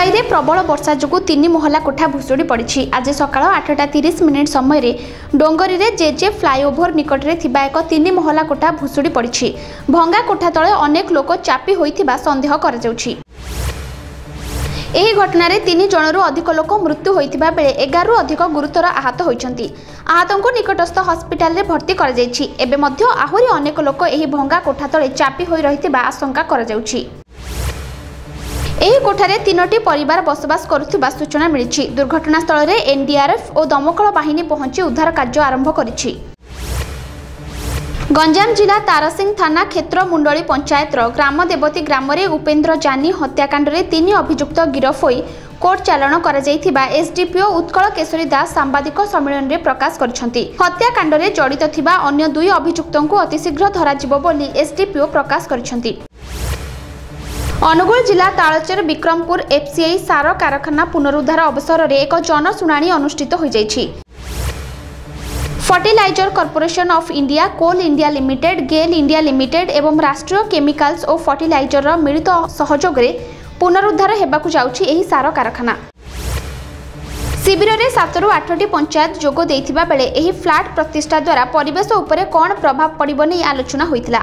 ମୁମ୍ବାଇରେ ପ୍ରବଳ ବର୍ଷା ଯୋଗୁଁ ତିନି ମହଲା କୋଠା ଭୁଷୁଡ଼ି ପଡ଼ିଛି। ଆଜି ସକାଳ ଆଠଟା ତିରିଶ ମିନିଟ୍ ସମୟରେ ଡୋଙ୍ଗରିରେ ଜେଜେ ଫ୍ଲାଏଓଭର ନିକଟରେ ଥିବା ଏକ ତିନି ମହଲା କୋଠା ଭୁଷୁଡ଼ି ପଡ଼ିଛି। ଭଙ୍ଗା କୋଠା ତଳେ ଅନେକ ଲୋକ ଚାପି ହୋଇଥିବା ସନ୍ଦେହ କରାଯାଉଛି। ଏହି ଘଟଣାରେ ତିନି ଜଣରୁ ଅଧିକ ଲୋକ ମୃତ୍ୟୁ ହୋଇଥିବା ବେଳେ ଏଗାରରୁ ଅଧିକ ଗୁରୁତର ଆହତ ହୋଇଛନ୍ତି। ଆହତଙ୍କୁ ନିକଟସ୍ଥ ହସ୍ପିଟାଲରେ ଭର୍ତ୍ତି କରାଯାଇଛି। ଏବେ ମଧ୍ୟ ଆହୁରି ଅନେକ ଲୋକ ଏହି ଭଙ୍ଗା କୋଠା ତଳେ ଚାପି ହୋଇ ରହିଥିବା ଆଶଙ୍କା କରାଯାଉଛି। ଏହି କୋଠାରେ ତିନୋଟି ପରିବାର ବସବାସ କରୁଥିବା ସୂଚନା ମିଳିଛି। ଦୁର୍ଘଟଣାସ୍ଥଳରେ ଏନ୍ଡିଆର୍ଏଫ୍ ଓ ଦମକଳ ବାହିନୀ ପହଞ୍ଚି ଉଦ୍ଧାର କାର୍ଯ୍ୟ ଆରମ୍ଭ କରିଛି। ଗଞ୍ଜାମ ଜିଲ୍ଲା ତାରସିଂ ଥାନା କ୍ଷେତ୍ରମୁଣ୍ଡଳୀ ପଞ୍ଚାୟତର ଗ୍ରାମ ଦେବତୀ ଗ୍ରାମରେ ଉପେନ୍ଦ୍ର ଜାନି ହତ୍ୟାକାଣ୍ଡରେ ତିନି ଅଭିଯୁକ୍ତ ଗିରଫ ହୋଇ କୋର୍ଟ ଚାଲାଣ କରାଯାଇଥିବା ଏସ୍ଡିପିଓ ଉତ୍କଳ କେଶରୀ ଦାସ ସାମ୍ବାଦିକ ସମ୍ମିଳନୀରେ ପ୍ରକାଶ କରିଛନ୍ତି। ହତ୍ୟାକାଣ୍ଡରେ ଜଡ଼ିତ ଥିବା ଅନ୍ୟ ଦୁଇ ଅଭିଯୁକ୍ତଙ୍କୁ ଅତିଶୀଘ୍ର ଧରାଯିବ ବୋଲି ଏସ୍ଡିପିଓ ପ୍ରକାଶ କରିଛନ୍ତି। ଅନୁଗୁଳ ଜିଲ୍ଲା ତାଳଚେର ବିକ୍ରମପୁର ଏଫ୍ସିଆଇ ସାର କାରଖାନା ପୁନରୁଦ୍ଧାର ଅବସରରେ ଏକ ଜନଶୁଣାଣି ଅନୁଷ୍ଠିତ ହୋଇଯାଇଛି। Fertilizer corporation of India coal India limited GAIL India limited ଏବଂ ରାଷ୍ଟ୍ରୀୟ କେମିକାଲ୍ସ ଓ ଫର୍ଟିଲାଇଜରର ମିଳିତ ସହଯୋଗରେ ପୁନରୁଦ୍ଧାର ହେବାକୁ ଯାଉଛି ଏହି ସାର କାରଖାନା। ଶିବିରରେ ସାତରୁ ଆଠଟି ପଞ୍ଚାୟତ ଯୋଗ ଦେଇଥିବା ବେଳେ ଏହି ଫ୍ଲାଟ୍ ପ୍ରତିଷ୍ଠା ଦ୍ୱାରା ପରିବେଶ ଉପରେ କ'ଣ ପ୍ରଭାବ ପଡ଼ିବ ନେଇ ଆଲୋଚନା ହୋଇଥିଲା।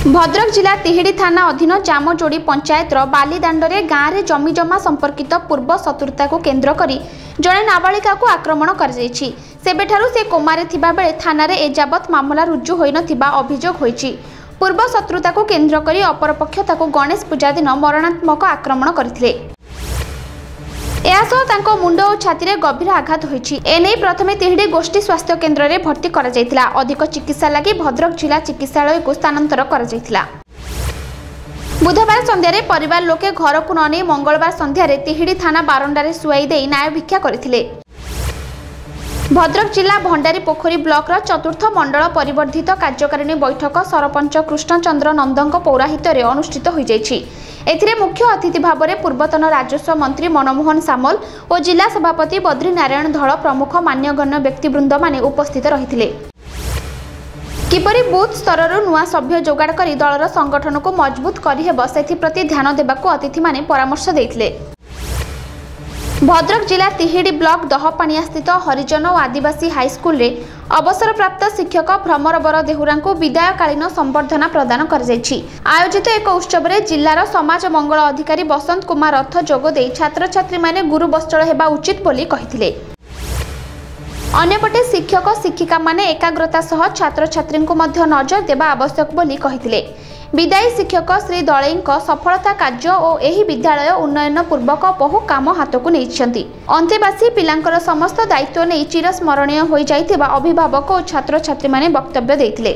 ଭଦ୍ରକ ଜିଲ୍ଲା ତିହିଡ଼ି ଥାନା ଅଧୀନ ଜାମଯୋଡ଼ି ପଞ୍ଚାୟତର ବାଲିଦାଣ୍ଡରେ ଗାଁରେ ଜମିଜମା ସମ୍ପର୍କିତ ପୂର୍ବ ଶତ୍ରୁତାକୁ କେନ୍ଦ୍ର କରି ଜଣେ ନାବାଳିକାକୁ ଆକ୍ରମଣ କରାଯାଇଛି। ସେବେଠାରୁ ସେ କୋମାରେ ଥିବାବେଳେ ଥାନାରେ ଏଯାବତ୍ ମାମଲା ରୁଜୁ ହୋଇନଥିବା ଅଭିଯୋଗ ହୋଇଛି। ପୂର୍ବ ଶତ୍ରୁତାକୁ କେନ୍ଦ୍ର କରି ଅପରପକ୍ଷ ତାକୁ ଗଣେଶ ପୂଜା ଦିନ ମରଣାତ୍ମକ ଆକ୍ରମଣ କରିଥିଲେ। ଏହାସହ ତାଙ୍କ ମୁଣ୍ଡ ଓ ଛାତିରେ ଗଭୀର ଆଘାତ ହୋଇଛି। ଏନେଇ ପ୍ରଥମେ ତିହିଡ଼ି ଗୋଷ୍ଠୀ ସ୍ୱାସ୍ଥ୍ୟ କେନ୍ଦ୍ରରେ ଭର୍ତ୍ତି କରାଯାଇଥିଲା। ଅଧିକ ଚିକିତ୍ସା ଲାଗି ଭଦ୍ରକ ଜିଲ୍ଲା ଚିକିତ୍ସାଳୟକୁ ସ୍ଥାନାନ୍ତର କରାଯାଇଥିଲା। ବୁଧବାର ସନ୍ଧ୍ୟାରେ ପରିବାର ଲୋକେ ଘରକୁ ନ ନେଇ ମଙ୍ଗଳବାର ସନ୍ଧ୍ୟାରେ ତିହିଡ଼ି ଥାନା ବାରଣ୍ଡାରେ ଶୁଆଇ ଦେଇ ନ୍ୟାୟ ଭିକ୍ଷା କରିଥିଲେ। ଭଦ୍ରକ ଜିଲ୍ଲା ଭଣ୍ଡାରୀ ପୋଖରୀ ବ୍ଲକର ଚତୁର୍ଥ ମଣ୍ଡଳ ପରିବର୍ଦ୍ଧିତ କାର୍ଯ୍ୟକାରିଣୀ ବୈଠକ ସରପଞ୍ଚ କୃଷ୍ଣଚନ୍ଦ୍ର ନନ୍ଦଙ୍କ ପୌରାହିତ୍ୟରେ ଅନୁଷ୍ଠିତ ହୋଇଯାଇଛି। ଏଥିରେ ମୁଖ୍ୟ ଅତିଥି ଭାବରେ ପୂର୍ବତନ ରାଜସ୍ୱ ମନ୍ତ୍ରୀ ମନମୋହନ ସାମଲ ଓ ଜିଲ୍ଲା ସଭାପତି ବଦ୍ରି ନାରାୟଣ ଧଳ ପ୍ରମୁଖ ମାନ୍ୟଗଣ୍ୟ ବ୍ୟକ୍ତିବୃନ୍ଦମାନେ ଉପସ୍ଥିତ ରହିଥିଲେ। କିପରି ବୁଥ୍ ସ୍ତରରୁ ନୂଆ ସଭ୍ୟ ଯୋଗାଡ଼ କରି ଦଳର ସଂଗଠନକୁ ମଜବୁତ କରିହେବ ସେଥିପ୍ରତି ଧ୍ୟାନ ଦେବାକୁ ଅତିଥିମାନେ ପରାମର୍ଶ ଦେଇଥିଲେ। ଭଦ୍ରକ ଜିଲ୍ଲା ତିହିଡ଼ି ବ୍ଲକ ଦହପାଣିଆସ୍ଥିତ ହରିଜନ ଓ ଆଦିବାସୀ ହାଇସ୍କୁଲରେ ଅବସରପ୍ରାପ୍ତ ଶିକ୍ଷକ ଭ୍ରମରବର ଦେହୁରାଙ୍କୁ ବିଦାୟକାଳୀନ ସମ୍ବର୍ଦ୍ଧନା ପ୍ରଦାନ କରାଯାଇଛି। ଆୟୋଜିତ ଏକ ଉତ୍ସବରେ ଜିଲ୍ଲାର ସମାଜ ମଙ୍ଗଳ ଅଧିକାରୀ ବସନ୍ତ କୁମାର ରଥ ଯୋଗ ଦେଇ ଛାତ୍ରଛାତ୍ରୀମାନେ ଗୁରୁବସ୍ତ୍ର ହେବା ଉଚିତ ବୋଲି କହିଥିଲେ। ଅନ୍ୟପଟେ ଶିକ୍ଷକ ଶିକ୍ଷିକାମାନେ ଏକାଗ୍ରତା ସହ ଛାତ୍ରଛାତ୍ରୀଙ୍କୁ ମଧ୍ୟ ନଜର ଦେବା ଆବଶ୍ୟକ ବୋଲି କହିଥିଲେ। ବିଦାୟୀ ଶିକ୍ଷକ ଶ୍ରୀ ଦଳେଇଙ୍କ ସଫଳତା କାର୍ଯ୍ୟ ଓ ଏହି ବିଦ୍ୟାଳୟ ଉନ୍ନୟନ ପୂର୍ବକ ବହୁ କାମ ହାତକୁ ନେଇଛନ୍ତି। ଅନ୍ତେବାସୀ ପିଲାଙ୍କର ସମସ୍ତ ଦାୟିତ୍ୱ ନେଇ ଚିରସ୍ମରଣୀୟ ହୋଇଯାଇଥିବା ଅଭିଭାବକ ଓ ଛାତ୍ରଛାତ୍ରୀମାନେ ବକ୍ତବ୍ୟ ଦେଇଥିଲେ।